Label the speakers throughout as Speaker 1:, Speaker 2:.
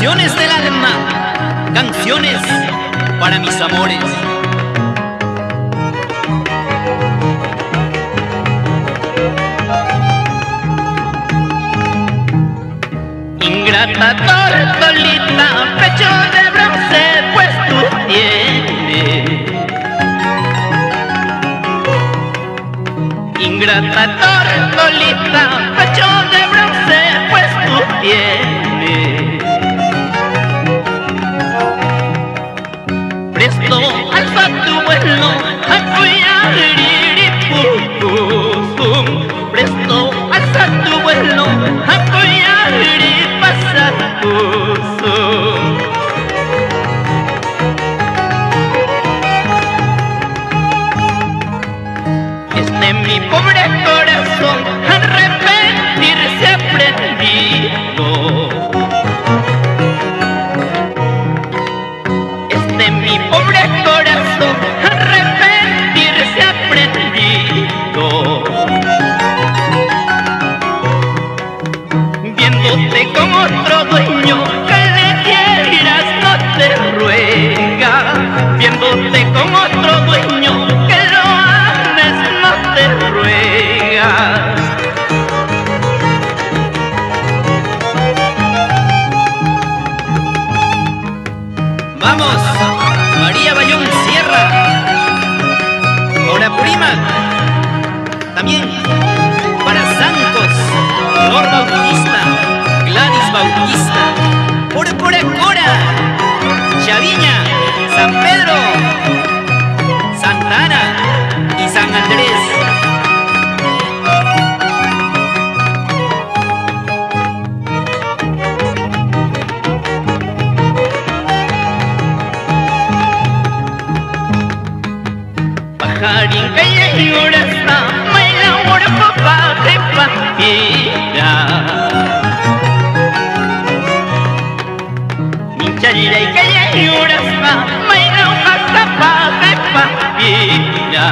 Speaker 1: Canciones del alma, canciones para mis amores. Ingrata tortolita, pecho de bronce, pues tú tienes. Ingrata tortolita, pecho de bronce, pues tú tienes. Pobre corazón arrepentirse aprendido. Este mi pobre corazón arrepentirse aprendido. Viéndote con otro dueño Vamos, María Bayón Sierra. Hora prima. También para Santos, Flor Bautista, Gladys Bautista, Pura Pura Cora, நீன் கையோட சாமையா உடம்பு பார்த்து பார்த்தீரா நீ சல்லை கையோட சாமையா கஷ்ட பார்த்து பார்த்தீரா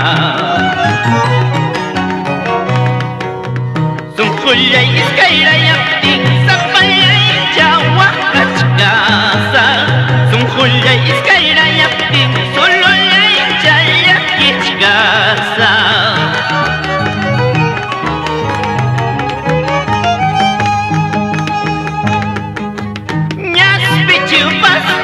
Speaker 1: சுங்குள்ளை கையில you pass